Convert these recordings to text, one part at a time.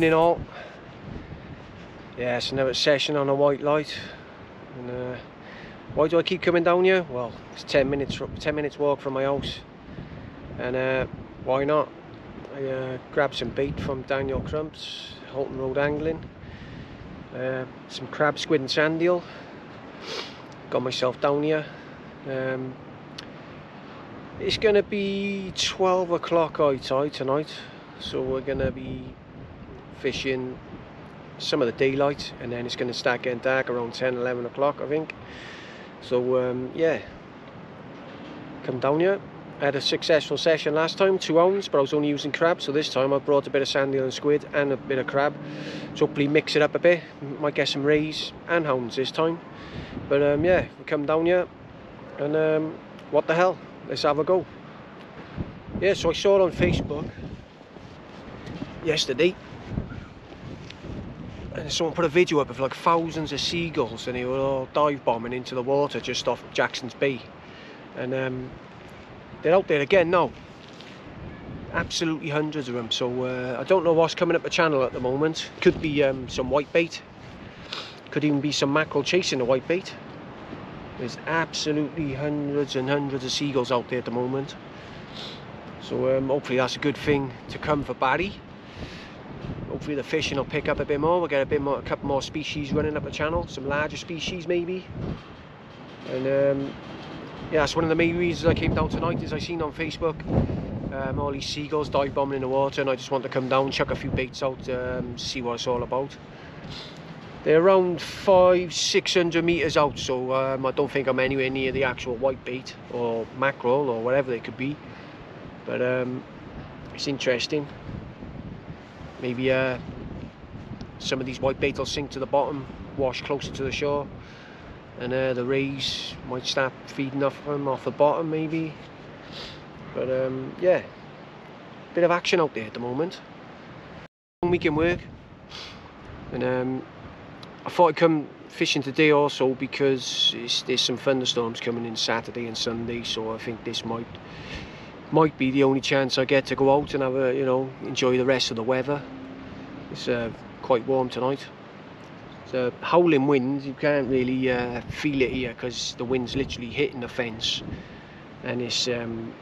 Evening all. Yeah, it's another session on a white light. And, uh, why do I keep coming down here? Well, it's 10 minutes 10 minutes walk from my house. And uh, why not? I uh, grabbed some bait from Daniel Crumps, Halton Road Angling. Uh, some crab, squid and sand. Got myself down here. Um, it's going to be 12 o'clock tide tonight. So we're going to fishing some of the daylight and then it's going to start getting dark around 10 11 o'clock I think. So um, yeah. Come down here. I had a successful session last time two ounce but I was only using crab so this time I brought a bit of sandeel and squid and a bit of crab. So hopefully mix it up a bit might get some rays and hounds this time. But um, yeah we come down here and um, what the hell? Let's have a go. Yeah so I saw it on Facebook yesterday and someone put a video up of like thousands of seagulls and they were all dive bombing into the water just off Jackson's Bay. And um, they're out there again now. Absolutely hundreds of them so uh, I don't know what's coming up the channel at the moment. Could be um, some white bait. Could even be some mackerel chasing the white bait. There's absolutely hundreds and hundreds of seagulls out there at the moment. So um, hopefully that's a good thing to come for Barry hopefully the fishing will pick up a bit more. We'll get a bit more a couple more species running up the channel. Some larger species maybe. And um, yeah that's one of the main reasons I came down tonight is I seen on Facebook. Um, all these seagulls dive bombing in the water and I just want to come down chuck a few baits out um, see what it's all about. They're around five six hundred meters out so um, I don't think I'm anywhere near the actual white bait or mackerel or whatever they could be. But um, it's interesting maybe uh, some of these white bait will sink to the bottom wash closer to the shore. And uh, the rays might start feeding off them off the bottom maybe. But um, yeah. Bit of action out there at the moment. One week work. And um, I thought I'd come fishing today also because there's some thunderstorms coming in Saturday and Sunday so I think this might might be the only chance I get to go out and have a you know enjoy the rest of the weather. It's uh, quite warm tonight. It's a howling wind you can't really uh, feel it here because the wind's literally hitting the fence. And it's um,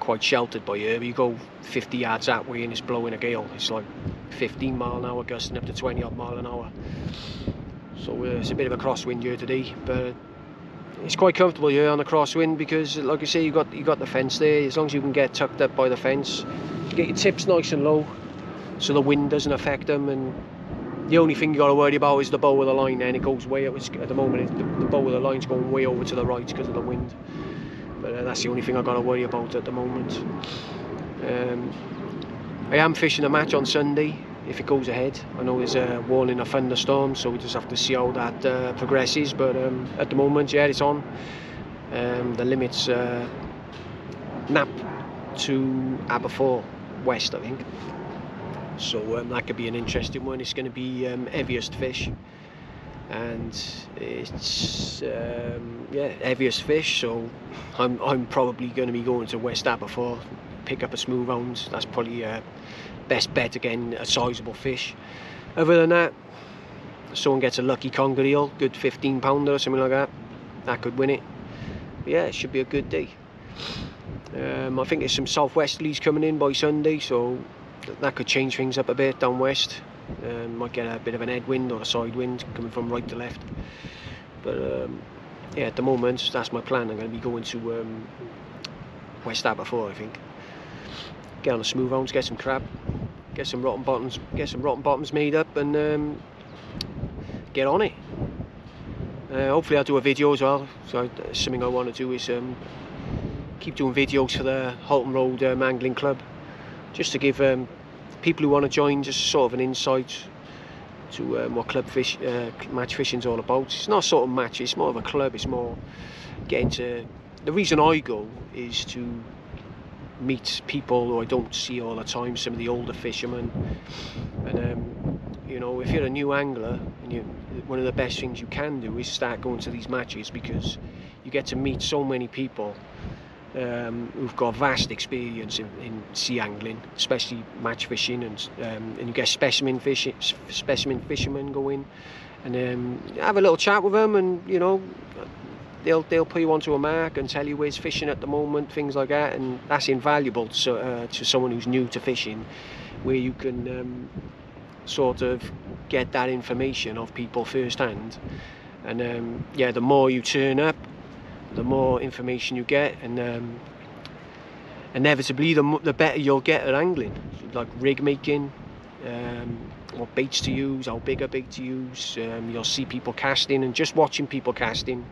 quite sheltered by here. You go 50 yards that way and it's blowing a gale. It's like 15 mile an hour gusting up to 20 odd mile an hour. So uh, it's a bit of a crosswind here today but it's quite comfortable here on the crosswind because like I say you got you got the fence there. As long as you can get tucked up by the fence get your tips nice and low so the wind doesn't affect them and the only thing you got to worry about is the bow of the line and it goes way at the moment the, the bow of the line's going way over to the right because of the wind. But uh, that's the only thing I got to worry about at the moment. Um, I am fishing a match on Sunday if it goes ahead. I know there's a warning of thunderstorm, so we just have to see how that uh, progresses. But um, at the moment, yeah, it's on. Um, the limits uh, Knap to Aberthaw West, I think. So um, that could be an interesting one. It's going to be um, heaviest fish, and it's um, yeah heaviest fish. So I'm I'm probably going to be going to West Aberthaw, pick up a smooth hound. That's probably. Uh, best bet again a sizable fish. Other than that someone gets a lucky conger eel good 15 pounder or something like that that could win it. But yeah it should be a good day. Um, I think there's some southwesterlies coming in by Sunday so that could change things up a bit down west. Um, might get a bit of an headwind or a side wind coming from right to left. But um, yeah at the moment that's my plan. I'm going to be going to um, West Aberthaw I think get on a smooth hounds, get some crab, get some rotten bottoms, get some rotten bottoms made up, and um, get on it. Uh, hopefully, I'll do a video as well. So something I want to do is um, keep doing videos for the Halton Road um, Angling Club, just to give um, people who want to join just sort of an insight to um, what club fish uh, match fishing is all about. It's not sort of match; it's more of a club. It's more getting to. The reason I go is to meet people who I don't see all the time, some of the older fishermen. And um, you know, if you're a new angler, and you, one of the best things you can do is start going to these matches because you get to meet so many people um, who've got vast experience in, in sea angling, especially match fishing, and um, and you get specimen fish, specimen fishermen going, and um, have a little chat with them, and you know, they'll they'll put you onto a mark and tell you where's fishing at the moment, things like that, and that's invaluable to uh, to someone who's new to fishing, where you can um, sort of get that information of people firsthand, and um, yeah, the more you turn up the more information you get and um, inevitably the, the better you'll get at angling like rig making um, what baits to use how big a bait to use um, you'll see people casting and just watching people casting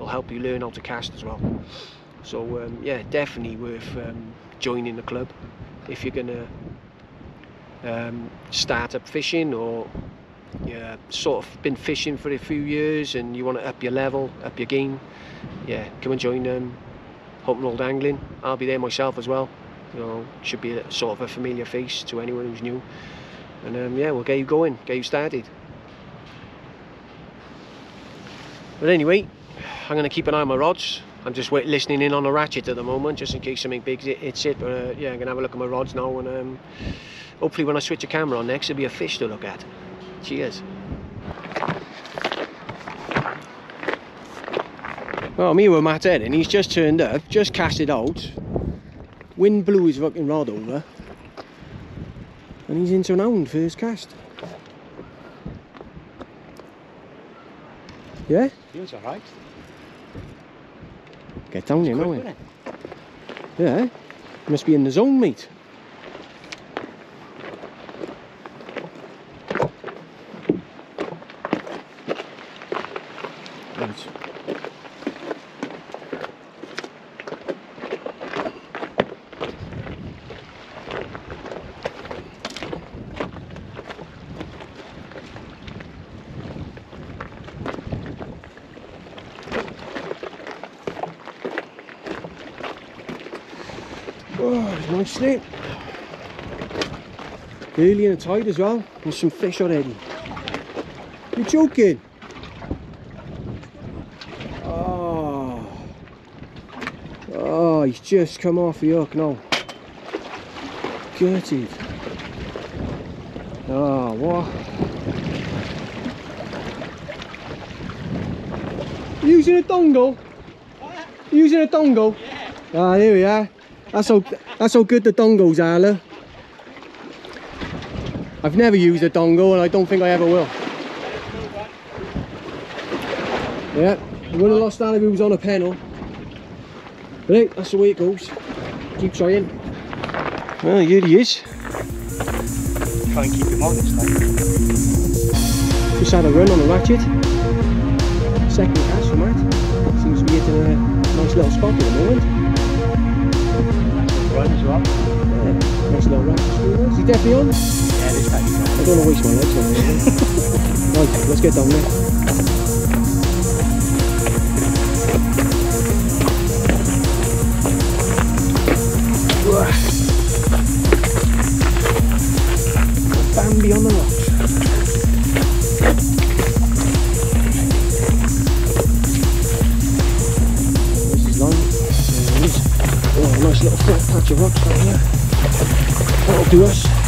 will help you learn how to cast as well so um, yeah definitely worth um, joining the club if you're gonna um, start up fishing or yeah, sort of been fishing for a few years and you want to up your level, up your game, yeah, come and join um, Hope Rolled Angling. I'll be there myself as well. You know, should be a, sort of a familiar face to anyone who's new. And um, yeah, we'll get you going, get you started. But anyway, I'm going to keep an eye on my rods. I'm just wait, listening in on the ratchet at the moment, just in case something big hits it. But uh, yeah, I'm going to have a look at my rods now, and um, hopefully when I switch the camera on next, there'll be a fish to look at. Cheers. Well, me with Matt Edding, he's just turned up, just cast it out. Wind blew his fucking rod over. And he's into an hound first cast. Yeah? Feels alright. Get down here now. Eh? Yeah. Must be in the zone, mate. Oh, nice snip. Early in the tide as well. There's some fish already. You're joking? Oh. Oh, he's just come off the hook now. Gutted. Oh, what? Using a dongle? Using a dongle? Yeah. Ah, here we are. That's how that's how good the dongles are, look. I've never used a dongle and I don't think I ever will. Yeah, I would have lost that if he was on a pennel. But hey, that's the way it goes. Keep trying. Well, here he is. Try and keep him on this time. Just had a run on the ratchet. Second cast from that. Seems to be hitting a nice little spot at the moment run as well. Yeah, nice little. Is he definitely on? Yeah, this time. I don't want to waste my legs on it. let's get down there. Bambi on the rocks. Nice little flat patch of rocks down here. That'll do us.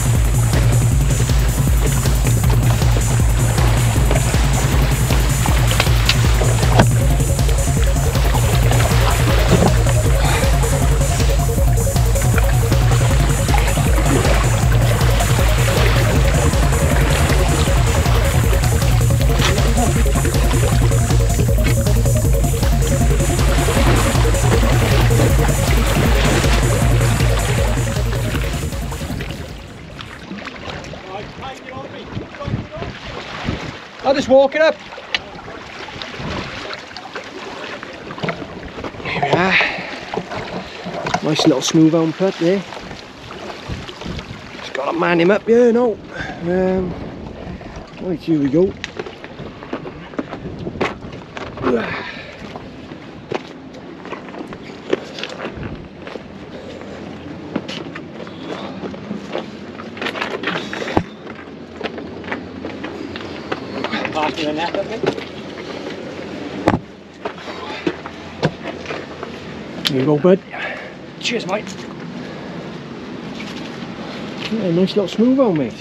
Just walk it up. Here we are. Nice little smooth on putt there. Just gotta man him up, yeah, no. Um, right, here we go. You go, bud. Cheers, mate. Yeah, nice little smooth on, mate.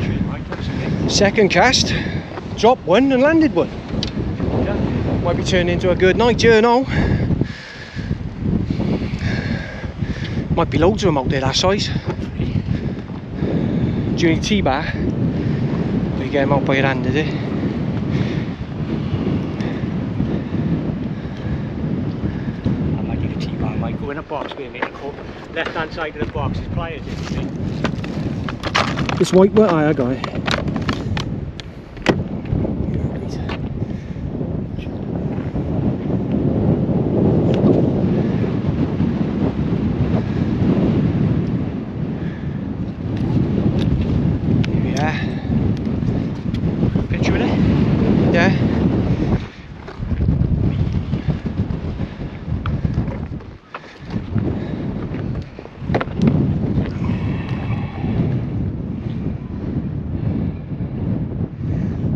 Cheers, mate. That's okay. Second cast, dropped one and landed one. Might be turning into a good night, you know. Might be loads of them out there that size. Do you need T-bar? You get them out by your hand, did it? I might need a T-bar. I might go in a box with me. Left hand side of the box is pliers, you see. It's white wet eye, guy. Yeah, Picture in it? yeah.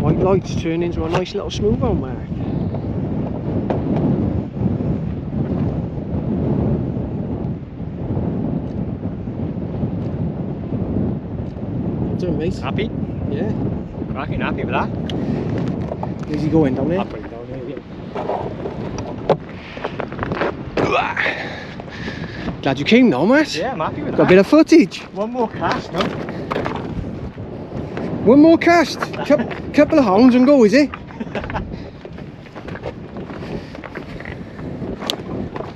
White lights turn into a nice little smooth on Mark. Doing mate? Happy? Yeah. Cracking happy with that. Where's he going down there? I'll put it down there. Glad you came now, mate. Yeah, I'm happy with Got a bit of footage. One more cast, no? One more cast. Cou- couple of hounds and go, is it?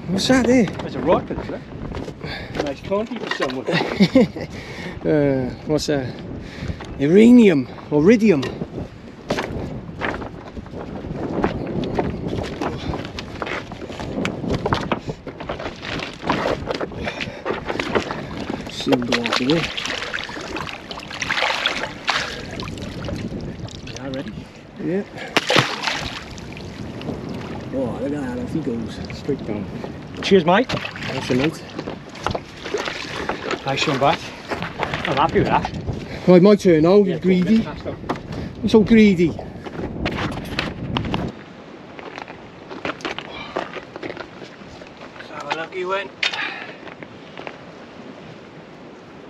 What's that there? There's a this, look. Nice twenty for someone. Uh, what's that? Uranium or iridium. See him go off there. Yeah, ready? Yeah. Look at that, off he goes. Straight down. Cheers, mate. That's a mate. Nice one back. I'm happy with that. Right, my turn now, you Yeah, greedy. cool, let's cast. I'm so greedy. Let's have a lucky one.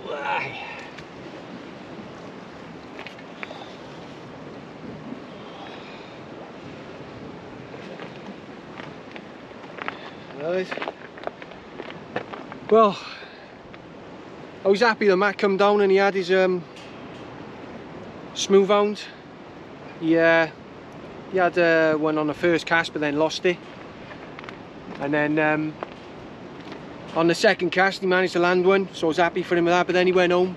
Why? Right. Well, I was happy that Matt come down and he had his um, smooth hound. Yeah, he had uh, one on the first cast, but then lost it. And then um, on the second cast, he managed to land one, so I was happy for him with that. But then he went home,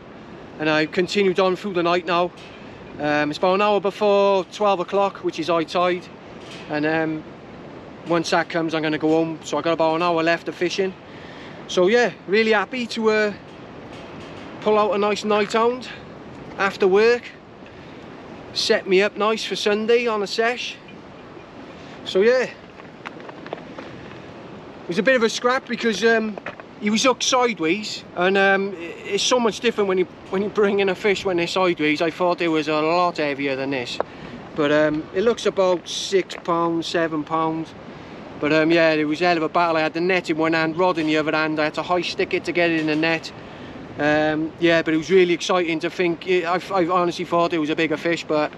and I continued on through the night now. Um, it's about an hour before 12 o'clock, which is high tide. And um, once that comes, I'm going to go home. So I've got about an hour left of fishing. So yeah, really happy to uh, pull out a nice night hound after work set me up nice for Sunday on a sesh. So yeah, it was a bit of a scrap because um, he was hooked sideways, and um, it's so much different when you when you bring in a fish when they're sideways. I thought it was a lot heavier than this, but um, it looks about six pounds, seven pounds. But um, yeah, it was a hell of a battle. I had the net in one hand, rod in the other hand. I had to high stick it to get it in the net. Um, yeah, but it was really exciting to think. I, I honestly thought it was a bigger fish, but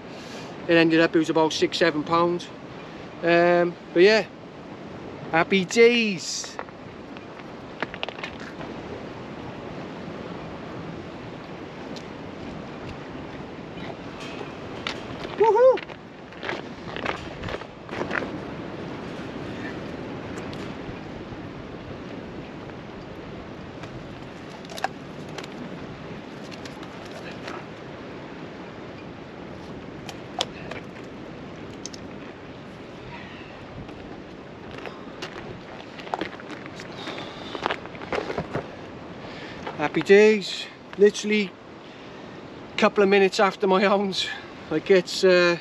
it ended up it was about six, seven pounds. Um, but yeah, happy days. Happy days. Literally a couple of minutes after my hounds, I get uh,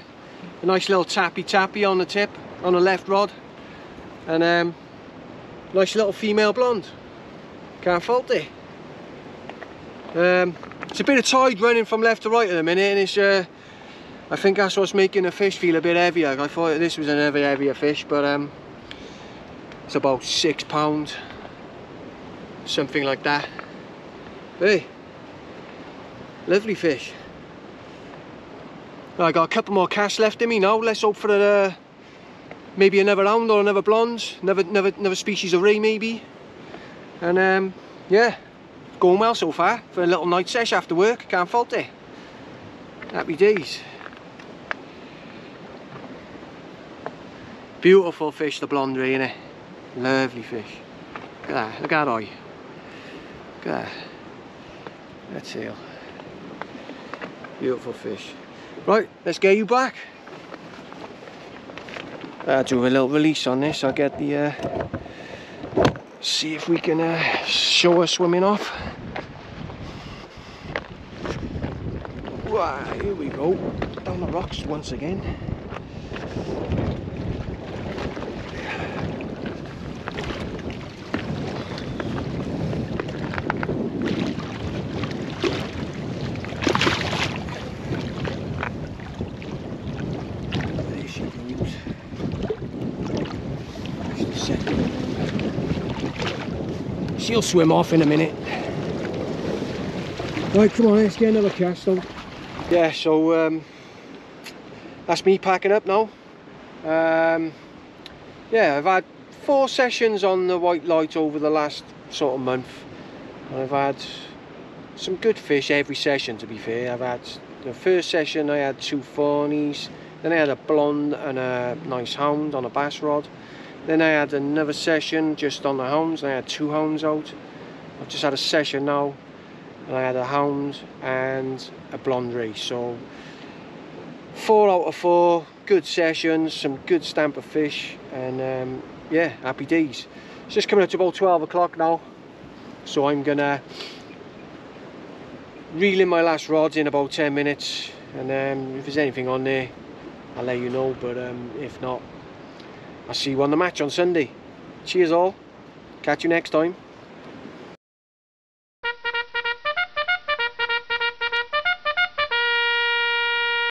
a nice little tappy tappy on the tip, on the left rod, and um, nice little female blonde. Can't fault it. Um, it's a bit of tide running from left to right at the minute and it's uh, I think that's what's making the fish feel a bit heavier. I thought this was another heavier fish but um, it's about six pounds something like that. Hey, lovely fish. I got a couple more casts left in me now. Let's hope for a, uh, maybe another round or another bronze, another, another, another species of ray maybe. And um, yeah, going well so far for a little night sesh after work. Can't fault it. Happy days. Beautiful fish, the blonde ray, innit? Lovely fish. Look at that, look at that eye. Look at that. That tail. Beautiful fish. Right, let's get you back. I'll do a little release on this. I'll get the, uh, see if we can uh, show her swimming off. Wow, here we go. Down the rocks once again. There she goes. She's set. She'll swim off in a minute. Right, come on, let's get another cast though. Yeah, so um, that's me packing up now. Um, yeah, I've had four sessions on the white light over the last sort of month. And I've had some good fish every session to be fair. I've had the first session I had two thornies, then I had a blonde and a nice hound on a bass rod. Then I had another session just on the hounds, I had two hounds out. I've just had a session now, and I had a hound and a blonde race. So four out of four, good sessions, some good stamp of fish, and um, yeah, happy days. It's just coming up to about 12 o'clock now, so I'm gonna reel in my last rods in about 10 minutes, and um, if there's anything on there, I'll let you know. But um, if not, I'll see you on the match on Sunday. Cheers all. Catch you next time.